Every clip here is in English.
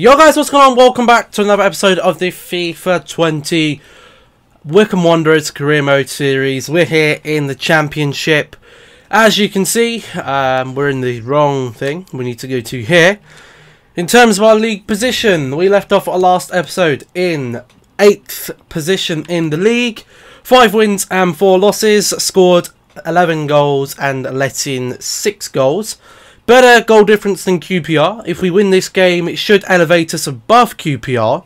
Yo guys, what's going on? Welcome back to another episode of the FIFA 20 Wycombe Wanderers Career Mode Series. We're here in the Championship. As you can see, um, we're in the wrong thing. We need to go to here. In terms of our league position, we left off our last episode in 8th position in the league. 5 wins and 4 losses. Scored 11 goals and let in 6 goals. Better goal difference than QPR. If we win this game, it should elevate us above QPR.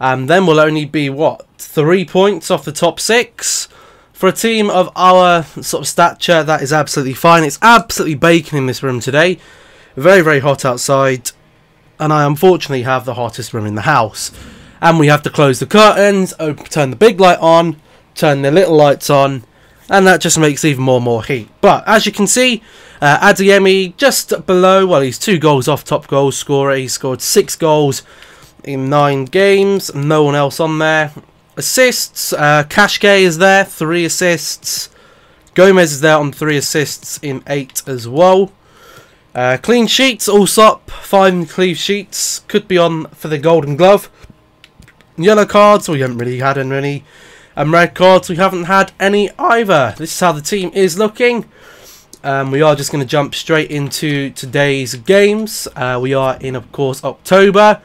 And um, then we'll only be, what, three points off the top six? For a team of our sort of stature, that is absolutely fine. It's absolutely baking in this room today. Very, very hot outside. And I unfortunately have the hottest room in the house. And we have to close the curtains, open, turn the big light on, turn the little lights on, and that just makes even more and more heat. But as you can see, uh, Adeyemi just below, well, he's two goals off top goal scorer. He scored six goals in nine games. No one else on there. Assists, uh, Kashket is there, three assists. Gomez is there on three assists in eight as well. Uh, clean sheets, Allsop, five clean sheets. Could be on for the Golden Glove. Yellow cards, we haven't really had any and red cards, we haven't had any either. This is how the team is looking. Um, we are just going to jump straight into today's games. Uh, we are in, of course, October.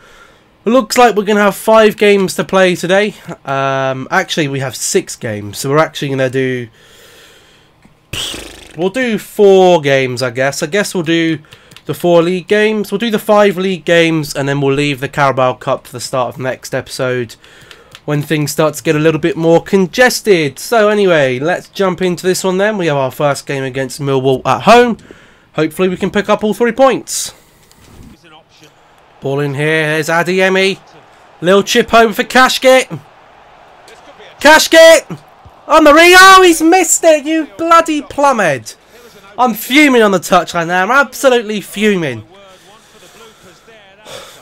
It looks like we're going to have five games to play today. Um, actually, we have six games. So we're actually going to do... We'll do four games, I guess. I guess we'll do the four league games. We'll do the five league games, and then we'll leave the Carabao Cup for the start of next episode when things start to get a little bit more congested. So anyway, let's jump into this one then. We have our first game against Millwall at home. Hopefully we can pick up all three points. Ball in here, there's Adeyemi. Little chip over for Kashket. Kashket! On the ring, oh he's missed it, you bloody plumhead. I'm fuming on the touchline now, I'm absolutely fuming.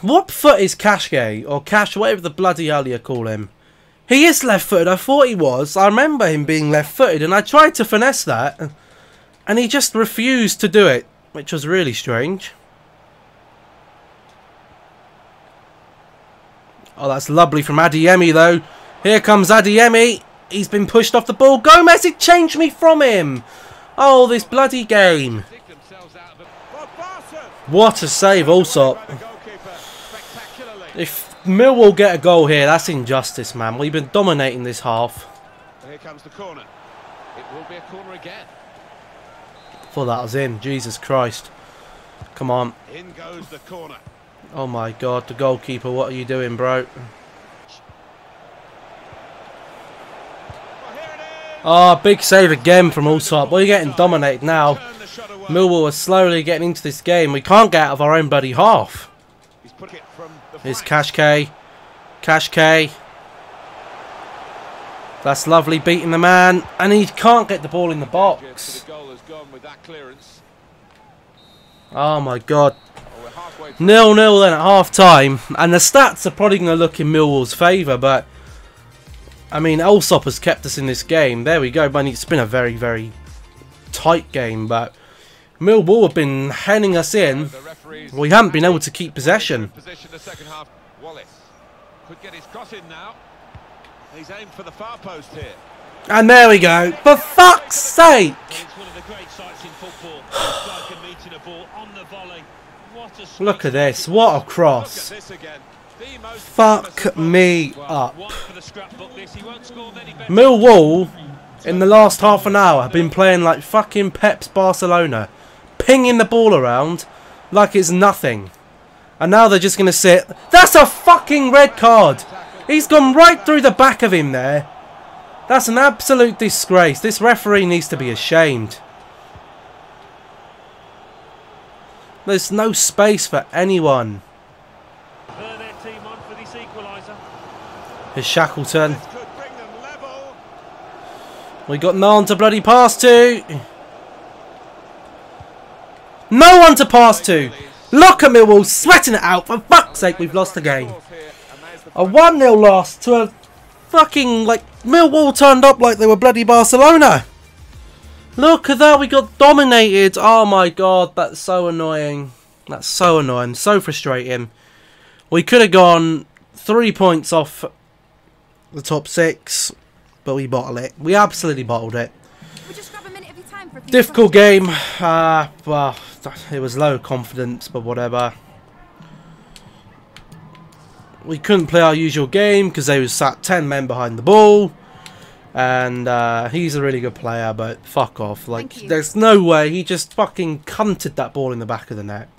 What foot is Kashke? Or Cash, whatever the bloody hell you call him. He is left-footed. I thought he was. I remember him being left-footed, and I tried to finesse that, and he just refused to do it, which was really strange. Oh, that's lovely from Adeyemi, though. Here comes Adeyemi. He's been pushed off the ball. Gomez, it changed me from him. Oh, this bloody game. What a save, Allsop. If Millwall get a goal here. That's injustice, man. We've been dominating this half. Here comes the corner. It will be a corner again. Thought that was in. Jesus Christ. Come on. In goes the corner. Oh my god, the goalkeeper, what are you doing, bro? Oh, big save again from Allsop. We're getting dominated now. Millwall are slowly getting into this game. We can't get out of our own bloody half. Here's Cash K. Cash K. That's lovely beating the man. And he can't get the ball in the box. Oh my god. Nil nil then at half time. And the stats are probably going to look in Millwall's favour. But, I mean, Allsop has kept us in this game. There we go. But it's been a very, very tight game. But Millwall have been handing us in. We haven't been able to keep possession. And there we go. For fuck's sake! Look at this. What a cross. Fuck me up. Millwall, in the last half an hour, have been playing like fucking Pep's Barcelona pinging the ball around like it's nothing. And now they're just going to sit. That's a fucking red card. He's gone right through the back of him there. That's an absolute disgrace. This referee needs to be ashamed. There's no space for anyone. Here's Shackleton. We got no one to bloody pass to. No one to pass to. Look at Millwall sweating it out. For fuck's sake, we've lost the game. A 1-0 loss to a fucking, like, Millwall turned up like they were bloody Barcelona. Look at that, we got dominated. Oh my god, that's so annoying. That's so annoying, so frustrating. We could have gone three points off the top six, but we bottled it. We absolutely bottled it. We'll just grab a minute of your time for a few Difficult game. Uh, well, it was low confidence, but whatever. We couldn't play our usual game because they was sat 10 men behind the ball. And uh, he's a really good player, but fuck off. Like, there's no way. He just fucking cunted that ball in the back of the net.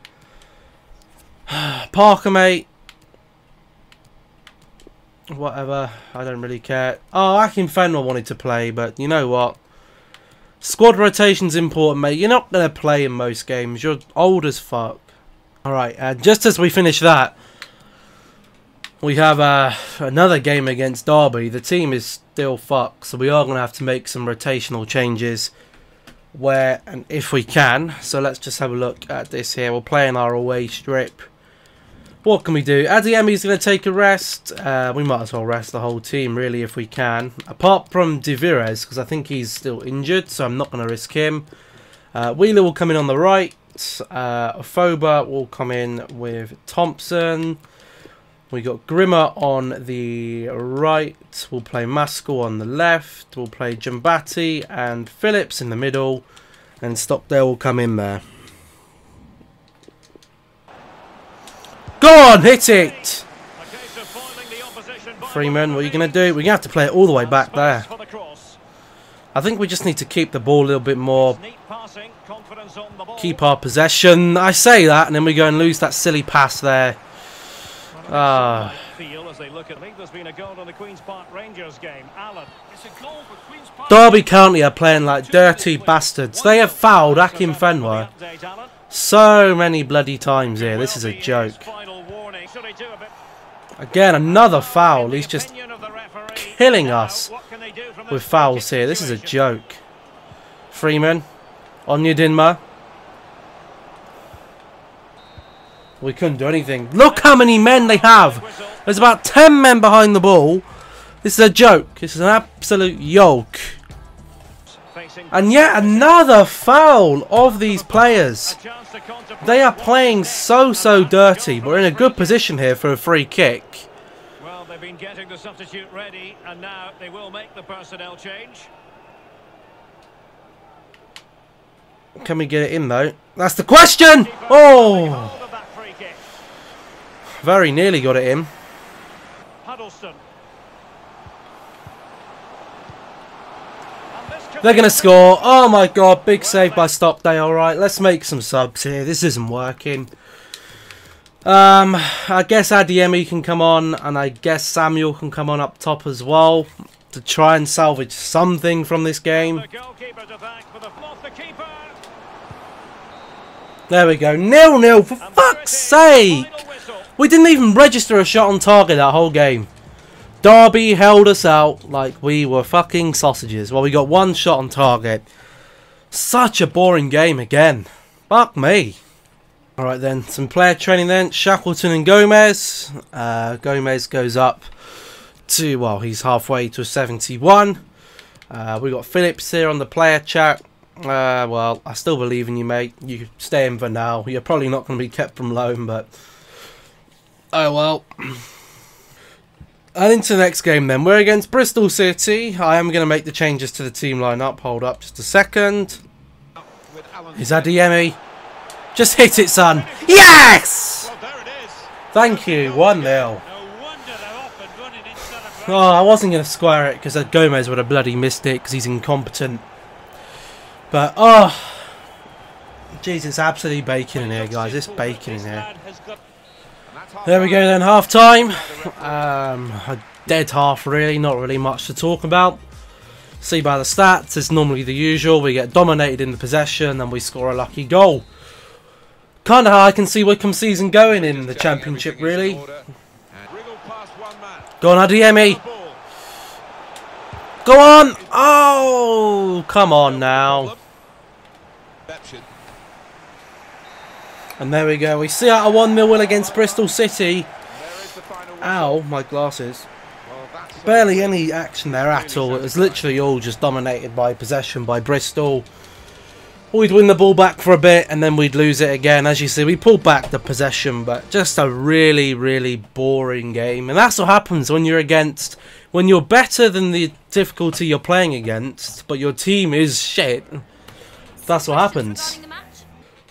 Parker, mate. Whatever. I don't really care. Oh, Akinfenwa wanted to play, but you know what? Squad rotation's important, mate. You're not going to play in most games. You're old as fuck. Alright, uh, just as we finish that, we have uh, another game against Derby. The team is still fucked, so we are going to have to make some rotational changes where and if we can. So let's just have a look at this here. We're playing our away strip. What can we do? Adeyemi's going to take a rest. Uh, we might as well rest the whole team, really, if we can. Apart from De Vries, because I think he's still injured, so I'm not going to risk him. Uh, Wheeler will come in on the right. Uh, Foba will come in with Thompson. We got Grimmer on the right. We'll play Maskell on the left. We'll play Jambati and Phillips in the middle. And Stockdale will come in there. Go on, hit it! Freeman, what are you going to do? We're going to have to play it all the way back there. I think we just need to keep the ball a little bit more. Keep our possession. I say that, and then we go and lose that silly pass there. Ah. Derby County are playing like dirty bastards. They have fouled Akinfenwa so many bloody times here. This is a joke. Again, another foul. He's just killing us with fouls here. This is a joke. Freeman. Onyedinma. We couldn't do anything. Look how many men they have. There's about 10 men behind the ball. This is a joke. This is an absolute yoke. And yet another foul of these players. They are playing so, so dirty. We're in a good position here for a free kick. Well, they've been getting the substitute ready, and now they will make the personnel change. Can we get it in though? That's the question! Oh! Hold of that free kick. Very nearly got it in. Huddlestone. And this could They're going to score. Oh my god, big save by Stockdale. Alright, let's make some subs here. This isn't working. Um, I guess Adeyemi can come on, and I guess Samuel can come on up top as well to try and salvage something from this game. The goalkeeper to thank for the off the keeper. There we go. Nil nil for fuck's there it is, sake! We didn't even register a shot on target that whole game. Derby held us out like we were fucking sausages. Well, we got one shot on target. Such a boring game again. Fuck me. Alright then, some player training then. Shackleton and Gomez. Uh, Gomez goes up to, well, he's halfway to 71. Uh, we got Phillips here on the player chat. Uh, well, I still believe in you, mate. You stay in for now. You're probably not going to be kept from loan, but Oh well. And into the next game then. We're against Bristol City. I am going to make the changes to the team lineup. Hold up just a second. Is Adeyemi? Just hit it, son. Yes! Thank you. 1 0. No wonder they're off and running instead of Oh, I wasn't going to square it because uh, Gomez would have bloody missed it because he's incompetent. But, oh. Jesus, absolutely baking in here, guys. It's baking in here. There we go then, half time. Um, a dead half really, not really much to talk about. See by the stats, it's normally the usual. We get dominated in the possession and we score a lucky goal. Kind of how I can see Wycombe season going in the championship really. Go on Adeyemi. Go on. Oh, come on now. And there we go. We see out a 1-0 win against Bristol City. Ow, my glasses. Barely any action there at all. It was literally all just dominated by possession by Bristol. we'd win the ball back for a bit and then we'd lose it again. As you see, we pulled back the possession, but just a really, really boring game. And that's what happens when you're against, when you're better than the difficulty you're playing against, but your team is shit. That's what happens.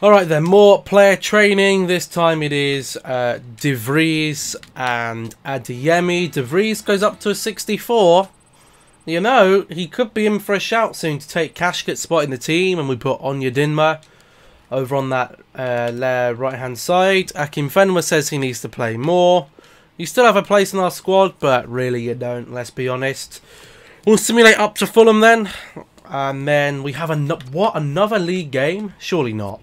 Match? Alright then, more player training. This time it is uh, De Vries and Adeyemi. De Vries goes up to a 64. You know, he could be in for a shout soon to take Kashket's spot in the team, and we put Onyedinma over on that uh, right hand side. Akinfenwa says he needs to play more. You still have a place in our squad, but really you don't, let's be honest. We'll simulate up to Fulham then. And then we have an what another league game? Surely not.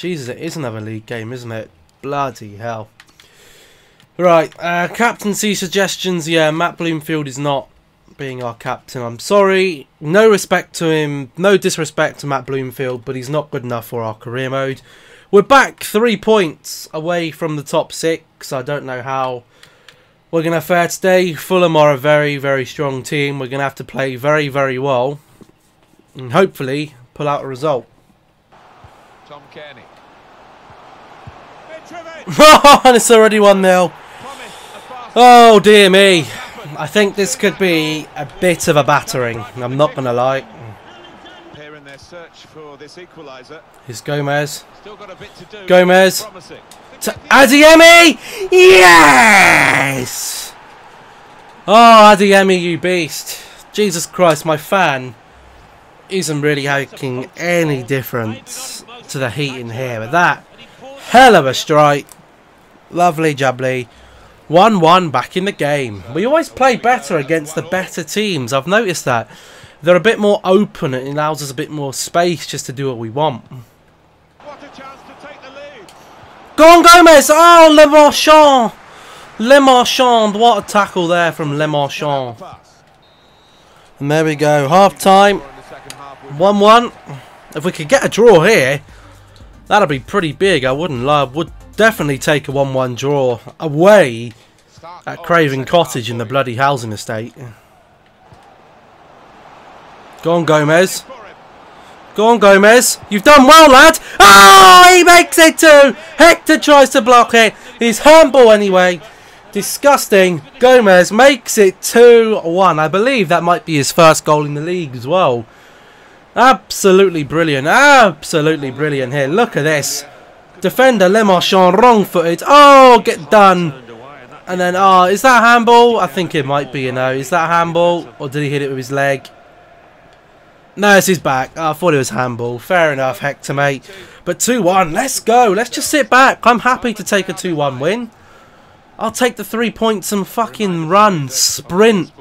Jesus, it is another league game, isn't it? Bloody hell. Right, uh, captaincy suggestions. Yeah, Matt Bloomfield is not being our captain. I'm sorry. No respect to him. No disrespect to Matt Bloomfield, but he's not good enough for our career mode. We're back three points away from the top six. I don't know how we're going to fare today. Fulham are a very, very strong team. We're going to have to play very, very well. And hopefully pull out a result. Tom Cairney. And it's already 1-0. Oh dear me. I think this could be a bit of a battering. I'm not going to lie. Here in their search for this equaliser. Here's Gomez. Still got a bit to do. Gomez. To Adeyemi! Yes! Oh, Adeyemi, you beast. Jesus Christ, my fan isn't really making any difference to the heat in here. But that hell of a strike. Lovely jubbly. 1-1 back in the game. We always play better against the better teams. I've noticed that. They're a bit more open. It allows us a bit more space just to do what we want. What a chance to take the lead. Go on, Gomez! Oh, Le Marchand! Le Marchand. What a tackle there from Le Marchand. And there we go. Half time. In the second half, we'll 1 1. If we could get a draw here, that'd be pretty big. I wouldn't. I would definitely take a 1 1 draw away at Craven Cottage in the bloody housing estate. Go on, Gomez. Go on, Gomez. You've done well, lad. Oh, he makes it too. Hector tries to block it. He's handball anyway. Disgusting. Gomez makes it 2-1. I believe that might be his first goal in the league as well. Absolutely brilliant. Absolutely brilliant here. Look at this. Defender Le Lemarchand wrong-footed. Oh, get done. And then, oh, is that handball? I think it might be, you know. Is that handball? Or did he hit it with his leg? No, it's his back. Oh, I thought it was handball. Fair enough, Hector, mate. But 2-1. Let's go. Let's just sit back. I'm happy to take a 2-1 win. I'll take the three points and fucking run. Sprint.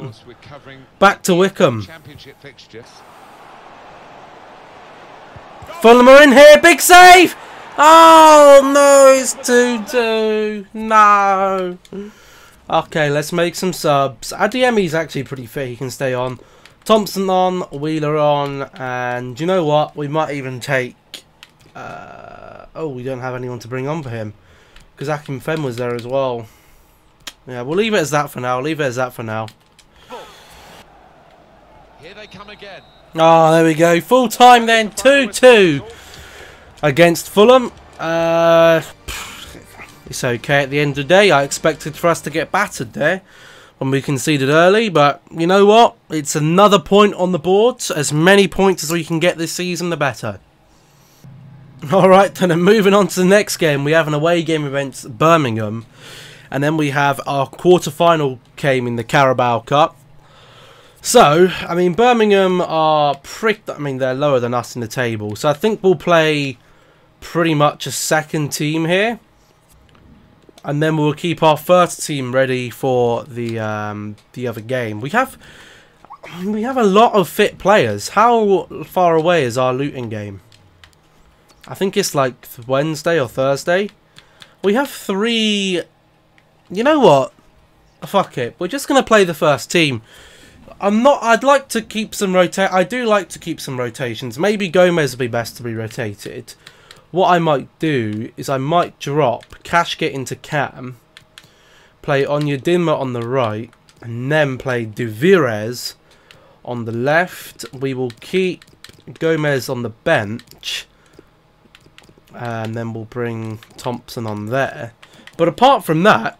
Back to Wycombe. Are in here. Big save. Oh, no. It's 2-2. No. Okay, let's make some subs. Adeyemi's actually pretty fit. He can stay on. Thompson on. Wheeler on. And you know what? We might even take... Uh, oh, we don't have anyone to bring on for him. Because Akim Fen was there as well. Yeah, we'll leave it as that for now. Leave it as that for now. Here they come again. Oh, there we go. Full time then. 2-2 against Fulham. Uh, it's okay at the end of the day. I expected for us to get battered there when we conceded early. But you know what? It's another point on the board. As many points as we can get this season, the better. Alright, then moving on to the next game. We have an away game against Birmingham. And then we have our quarter-final game in the Carabao Cup. So, I mean, Birmingham are pretty... I mean, they're lower than us in the table. So I think we'll play pretty much a second team here. And then we'll keep our first team ready for the um, the other game. We have... We have a lot of fit players. How far away is our Luton game? I think it's like Wednesday or Thursday. We have three... You know what? Fuck it. We're just going to play the first team. I'm not... I'd like to keep some rotate. I do like to keep some rotations. Maybe Gomez would be best to be rotated. What I might do is I might drop Kashket into Cam. Play Onyedinma on the right. And then play De Vries on the left. We will keep Gomez on the bench. And then we'll bring Thompson on there. But apart from that,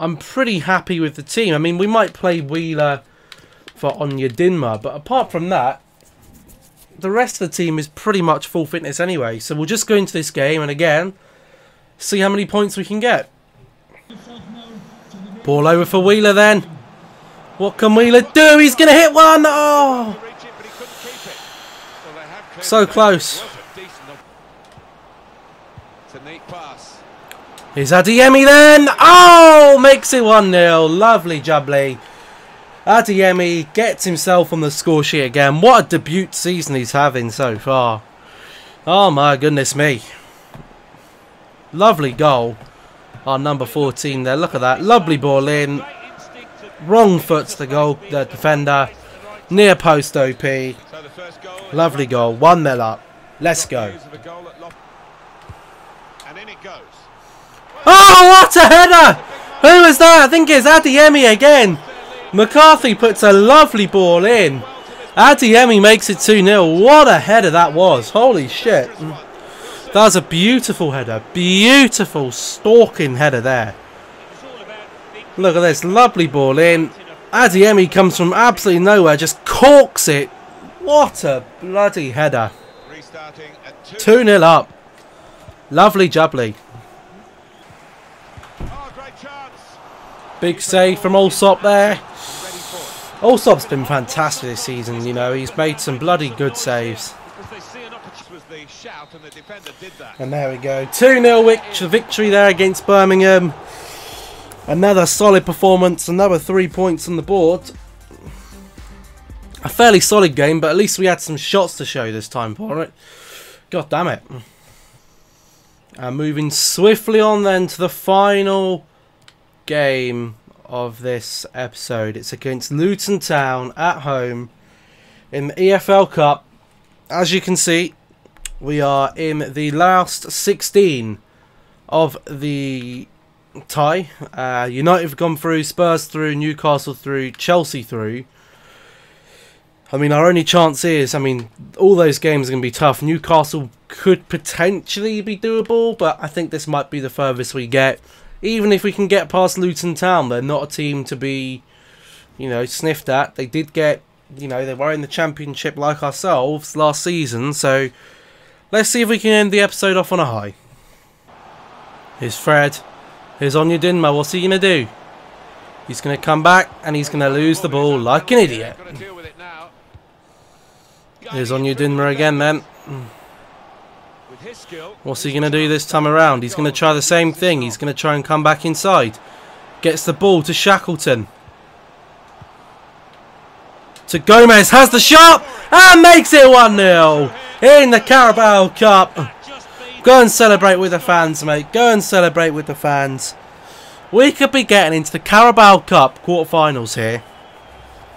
I'm pretty happy with the team. I mean, we might play Wheeler for Onyedinma, but apart from that, the rest of the team is pretty much full fitness anyway. So we'll just go into this game and again, see how many points we can get. Ball over for Wheeler then. What can Wheeler do? He's going to hit one. Oh, So close. It was a decent op- It's a neat pass. here's Adeyemi then. Oh, makes it 1-0. Lovely jubbly. Adeyemi gets himself on the score sheet again. What a debut season he's having so far. Oh my goodness me. Lovely goal. Our number 14 there. Look at that. Lovely ball in. Wrong foot's the goal, the defender. Near post OP. Is Lovely goal. 1 0 up. Let's go. news of a goal at Lof- And in it goes. Oh, what a header! Who was that? I think it's Adeyemi again. McCarthy puts a lovely ball in. Adeyemi makes it 2 0. What a header that was. Holy shit. That was a beautiful header. Beautiful stalking header there. It's all about the Look at this. Lovely ball in. Adeyemi comes from absolutely nowhere. Just corks it. What a bloody header. 2. 2 0 up. Lovely jubbly. Oh, great chance. Big save from Allsop there. Allsop's been fantastic this season, you know. He's made some bloody good saves. And there we go. 2 0 victory there against Birmingham. Another solid performance. Another three points on the board. A fairly solid game, but at least we had some shots to show this time for it. God damn it. And moving swiftly on then to the final game of this episode. It's against Luton Town at home in the EFL Cup. As you can see, we are in the last 16 of the tie. Uh, United have gone through, Spurs through, Newcastle through, Chelsea through. I mean, our only chance is, I mean, all those games are going to be tough. Newcastle could potentially be doable, but I think this might be the furthest we get. Even if we can get past Luton Town, they're not a team to be, you know, sniffed at. They did get, you know, they were in the Championship like ourselves last season, so let's see if we can end the episode off on a high. Here's Fred. Here's Onyedinma. What's he going to do? He's going to come back and he's going to lose the ball like an idiot. Got to deal with. Here's Onyedinma again then. What's he going to do this time around? He's going to try the same thing. He's going to try and come back inside. Gets the ball to Shackleton. To Gomez. Has the shot. And makes it 1-0. In the Carabao Cup. Go and celebrate with the fans, mate. Go and celebrate with the fans. We could be getting into the Carabao Cup quarterfinals here.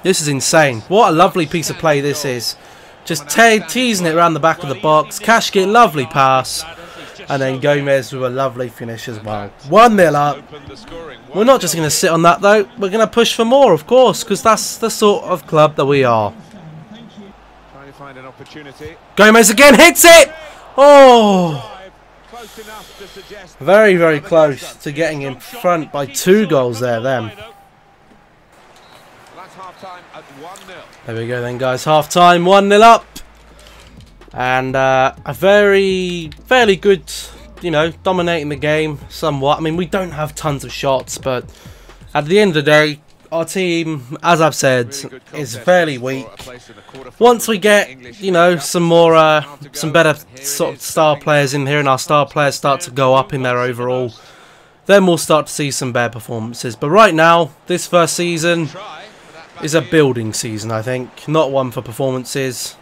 This is insane. What a lovely piece of play this is. Just te teasing it around the back of the box. Kashket, lovely pass. And then Gomez with a lovely finish as well. 1 0 up. Opened the scoring. We're not just going to sit on that though. We're going to push for more, of course, because that's the sort of club that we are. Trying to find an opportunity. Gomez again hits it! Oh! Five. Close enough to suggest. Very, very close to getting in front by two goals there then. That's half time at 1 0. There we go then guys, half time, 1-0 up. And uh, a very, fairly good, you know, dominating the game somewhat. I mean, we don't have tons of shots, but at the end of the day, our team, as I've said, is fairly weak. Once we get, you know, some more, uh, some better sort of star players in here and our star players start to go up in their overall, then we'll start to see some better performances. But right now, this first season is a building season, I think. Not one for performances.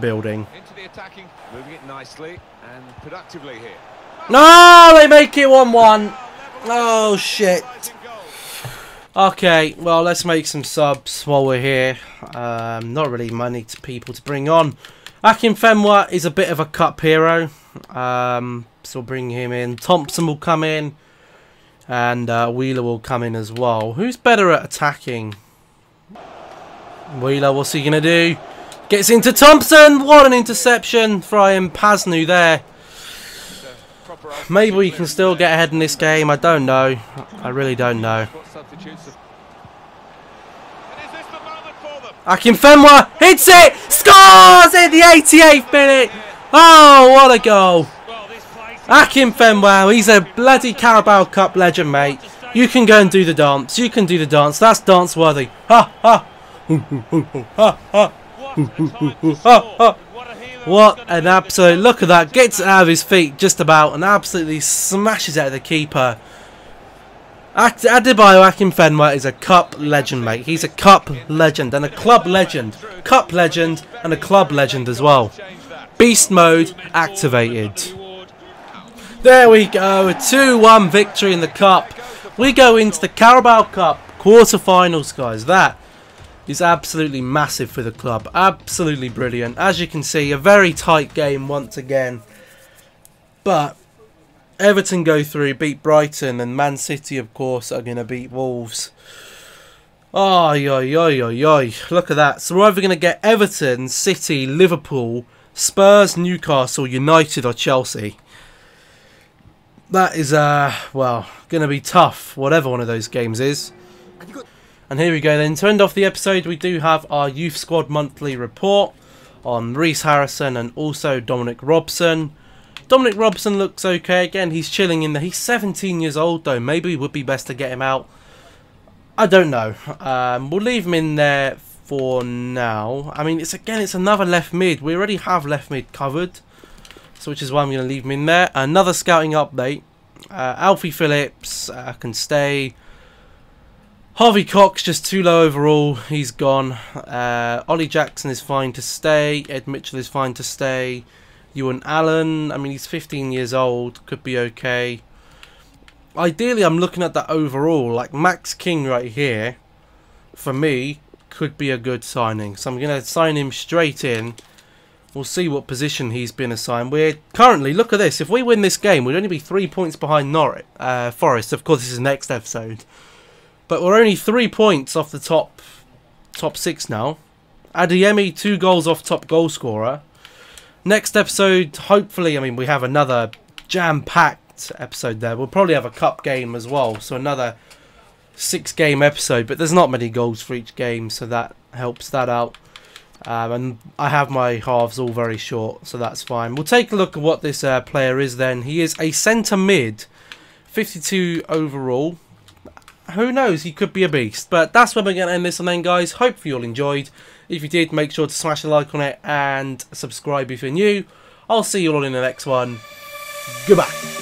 Building. Into the attacking, moving it nicely and productively here. No, they make it 1-1. Oh, shit. Okay, well, let's make some subs while we're here. Um, not really money to people to bring on. Akinfenwa is a bit of a cup hero. Um, so we'll bring him in. Thompson will come in. And uh, Wheeler will come in as well. Who's better at attacking? Wheeler, what's he going to do? Gets into Thompson. What an interception from Pasnu there. Maybe we can still get ahead in this game. I don't know. I really don't know. Akinfenwa hits it, scores in the 88th minute. Oh, what a goal! Akinfenwa, he's a bloody Carabao Cup legend, mate. You can go and do the dance. You can do the dance. That's dance worthy. Ha ha. Ha ha. ha ha. What an absolute look at that. Gets out of his feet just about and absolutely smashes at the keeper. Adebayo Akinfenwa is a cup legend, mate. He's a cup legend and a club legend. Cup legend and a club legend as well. Beast mode activated. There we go. A 2-1 victory in the cup. We go into the Carabao Cup quarter-finals, guys. That is absolutely massive for the club. Absolutely brilliant. As you can see, a very tight game once again. But Everton go through, beat Brighton, and Man City, of course, are going to beat Wolves. Oh, yo, yo, yo, yo. Look at that. So we're either going to get Everton, City, Liverpool, Spurs, Newcastle, United, or Chelsea. That is, uh, well, going to be tough, whatever one of those games is. And here we go then. To end off the episode, we do have our Youth Squad monthly report on Reece Harrison and also Dominic Robson. Dominic Robson looks okay. Again, he's chilling in there. He's 17 years old, though. Maybe it would be best to get him out. I don't know. Um, we'll leave him in there for now. I mean, it's again, it's another left mid. We already have left mid covered. So, which is why I'm going to leave him in there. Another scouting update. Uh, Alfie Phillips uh, can stay. Harvey Cox just too low overall. He's gone. Uh, Ollie Jackson is fine to stay. Ed Mitchell is fine to stay. Ewan Allen, I mean, he's 15 years old, could be okay. Ideally, I'm looking at that overall. Like, Max King right here, for me, could be a good signing. So I'm going to sign him straight in. We'll see what position he's been assigned. We're currently, look at this, if we win this game, we'd only be three points behind Norwich, uh, Forest. Of course, this is next episode. But we're only three points off the top top six now. Adeyemi, two goals off top goal scorer. Next episode, hopefully, I mean, we have another jam-packed episode there. We'll probably have a cup game as well, so another six-game episode. But there's not many goals for each game, so that helps that out. Um, and I have my halves all very short, so that's fine. We'll take a look at what this uh, player is then. He is a centre mid, 52 overall. Who knows, he could be a beast. But that's where we're going to end this and then, guys. Hopefully you all enjoyed. If you did, make sure to smash a like on it and subscribe if you're new. I'll see you all in the next one. Goodbye.